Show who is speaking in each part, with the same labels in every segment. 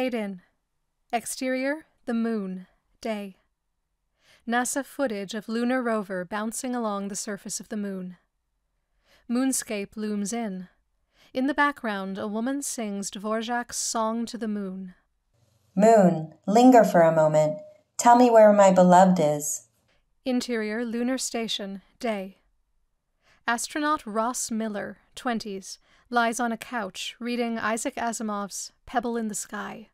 Speaker 1: fade in. Exterior, the moon, day. NASA footage of lunar rover bouncing along the surface of the moon. Moonscape looms in. In the background, a woman sings Dvorak's Song to the Moon.
Speaker 2: Moon, linger for a moment. Tell me where my beloved is.
Speaker 1: Interior, lunar station, day. Astronaut Ross Miller, 20s, lies on a couch reading Isaac Asimov's Pebble in the Sky.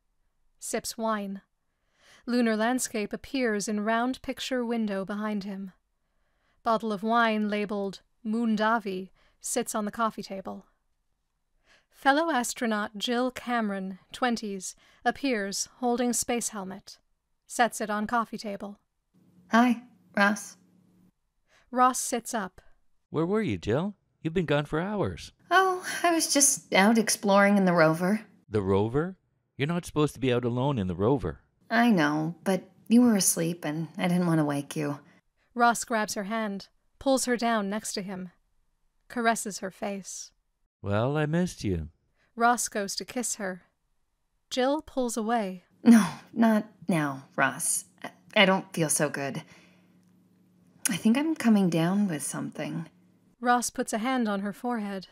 Speaker 1: Sips wine. Lunar landscape appears in round picture window behind him. Bottle of wine labeled Moondavi sits on the coffee table. Fellow astronaut Jill Cameron, 20s, appears holding space helmet. Sets it on coffee table.
Speaker 3: Hi, Ross.
Speaker 1: Ross sits up.
Speaker 4: Where were you, Jill? You've been gone for hours.
Speaker 3: Oh, I was just out exploring in the rover.
Speaker 4: The rover? You're not supposed to be out alone in the rover.
Speaker 3: I know, but you were asleep and I didn't want to wake you.
Speaker 1: Ross grabs her hand, pulls her down next to him, caresses her face.
Speaker 4: Well, I missed you.
Speaker 1: Ross goes to kiss her. Jill pulls away.
Speaker 3: No, not now, Ross. I- I don't feel so good. I think I'm coming down with something.
Speaker 1: Ross puts a hand on her forehead.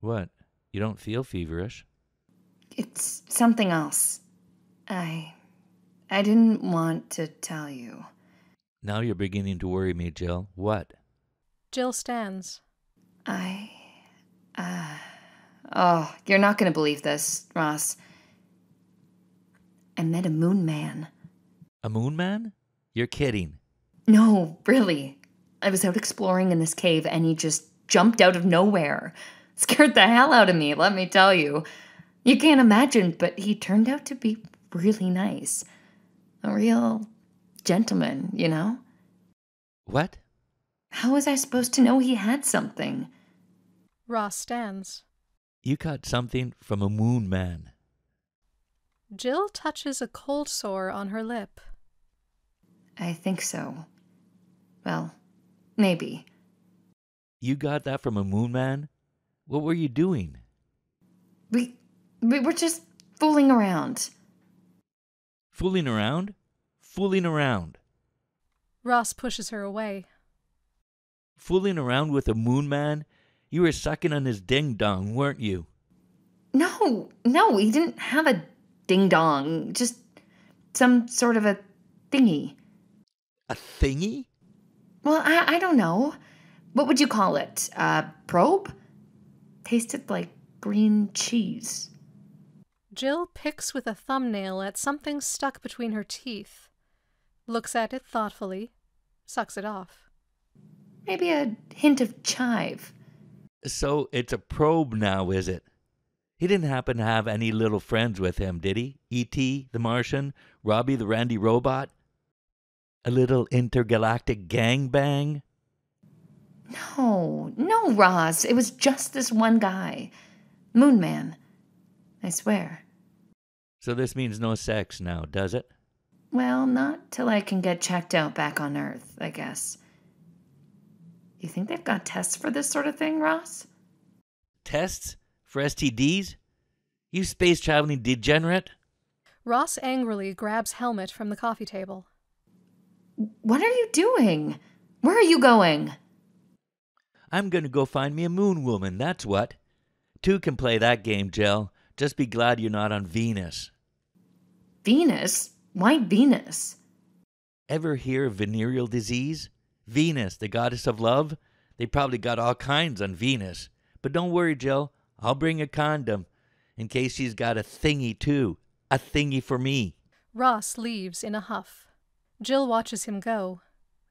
Speaker 4: What? You don't feel feverish?
Speaker 3: It's something else. I. I didn't want to tell you.
Speaker 4: Now you're beginning to worry me, Jill. What?
Speaker 1: Jill stands.
Speaker 3: I. Uh. Oh, you're not going to believe this, Ross. I met a moon man.
Speaker 4: A moon man? You're kidding.
Speaker 3: No, really. I was out exploring in this cave and he just jumped out of nowhere. Scared the hell out of me, let me tell you. You can't imagine, but he turned out to be really nice. A real gentleman, you know?
Speaker 4: What?
Speaker 3: How was I supposed to know he had something?
Speaker 1: Ross stands.
Speaker 4: You caught something from a moon man.
Speaker 1: Jill touches a cold sore on her lip.
Speaker 3: I think so. Well, maybe.
Speaker 4: You got that from a moon man? What were you doing?
Speaker 3: We we were just fooling around.
Speaker 4: Fooling around? Fooling around.
Speaker 1: Ross pushes her away.
Speaker 4: Fooling around with a moon man? You were sucking on his ding dong, weren't you?
Speaker 3: No, no, he didn't have a ding dong. Just some sort of a thingy.
Speaker 4: A thingy?
Speaker 3: Well, I, I don't know. What would you call it? A probe? Tasted like green cheese.
Speaker 1: Jill picks with a thumbnail at something stuck between her teeth, looks at it thoughtfully, sucks it off.
Speaker 3: Maybe a hint of chive.
Speaker 4: So it's a probe now, is it? He didn't happen to have any little friends with him, did he? E.T., the Martian, Robbie the Randy Robot? A little intergalactic gangbang?
Speaker 3: No, no, Ross. It was just this one guy. Moon Man. I swear.
Speaker 4: So this means no sex now, does it?
Speaker 3: Well, not till I can get checked out back on Earth, I guess. You think they've got tests for this sort of thing, Ross?
Speaker 4: Tests? For STDs? You space traveling degenerate?
Speaker 1: Ross angrily grabs helmet from the coffee table.
Speaker 3: What are you doing? Where are you going?
Speaker 4: I'm gonna go find me a moon woman, that's what. Two can play that game, Jill. Just be glad you're not on Venus.
Speaker 3: Venus? Why Venus?
Speaker 4: Ever hear of venereal disease? Venus, the goddess of love? They probably got all kinds on Venus. But don't worry, Jill. I'll bring a condom in case she's got a thingy too. A thingy for me.
Speaker 1: Ross leaves in a huff. Jill watches him go,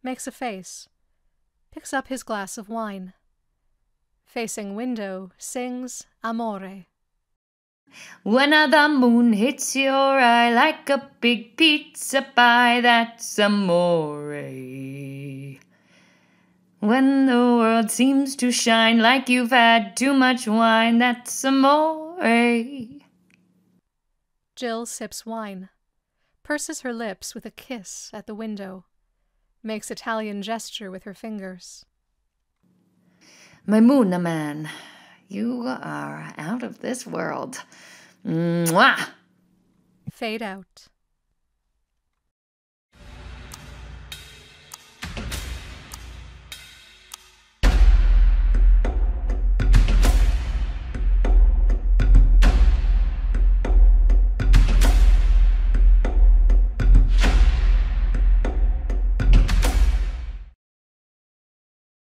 Speaker 1: makes a face, picks up his glass of wine. Facing window, sings Amore.
Speaker 3: When the moon hits your eye like a big pizza pie, that's amore. When the world seems to shine like you've had too much wine, that's amore.
Speaker 1: Jill sips wine, purses her lips with a kiss at the window, makes Italian gesture with her fingers.
Speaker 3: My moon man, you are out of this world. Mwah!
Speaker 1: Fade out.